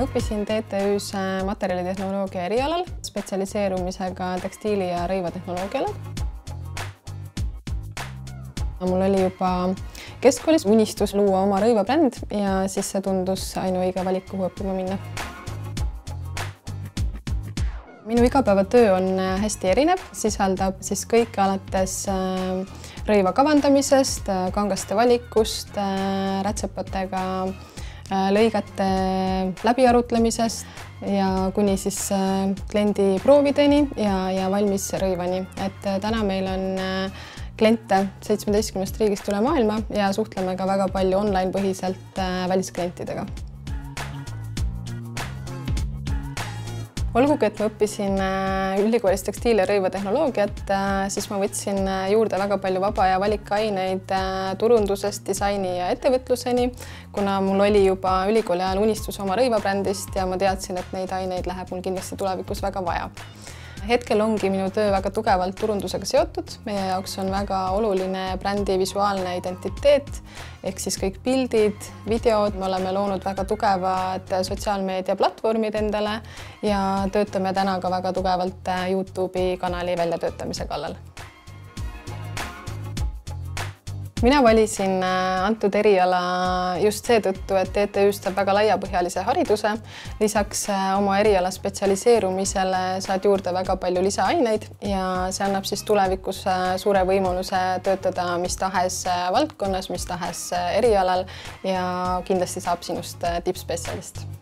õppisin TTÜ-s materjalitehnoloogia erialal spetsialiseerumisega tekstiili- ja rõivatehnoloogiale. mul oli juba keskkoolis unistus luua oma rõivabränd ja siis see tundus ainuõige valik, kuhu õppima minna minu igapäevatöö on hästi erinev, sisaldab siis kõike alates rõiva kavandamisest, kangaste valikust, rätsepatega lõigete läbiarutlemisest ja kuni siis kliendi proovideni ja, ja valmis rõivani, et täna meil on kliente seitsmeteistkümnest riigist üle maailma ja suhtleme ka väga palju online põhiselt välisklientidega olgugi, et ma õppisin ülikoolis tekstiil- ja rõivatehnoloogiat, siis ma võtsin juurde väga palju vaba ja valikaineid turundusest disaini ja ettevõtluseni, kuna mul oli juba ülikooli ajal unistus oma rõivabrändist ja ma teadsin, et neid aineid läheb mul kindlasti tulevikus väga vaja hetkel ongi minu töö väga tugevalt turundusega seotud, meie jaoks on väga oluline brändi visuaalne identiteet ehk siis kõik pildid, videod, me oleme loonud väga tugevad sotsiaalmeedia platvormid endale ja töötame täna ka väga tugevalt Youtube'i kanali väljatöötamise kallal mina valisin äh, antud eriala just seetõttu, et TTÜ-st saab väga laiapõhjalise hariduse. lisaks äh, oma eriala spetsialiseerumisele saad juurde väga palju lisaaineid ja see annab siis tulevikus äh, suure võimaluse töötada mis tahes valdkonnas, mis tahes erialal ja kindlasti saab sinust tippspetsialist.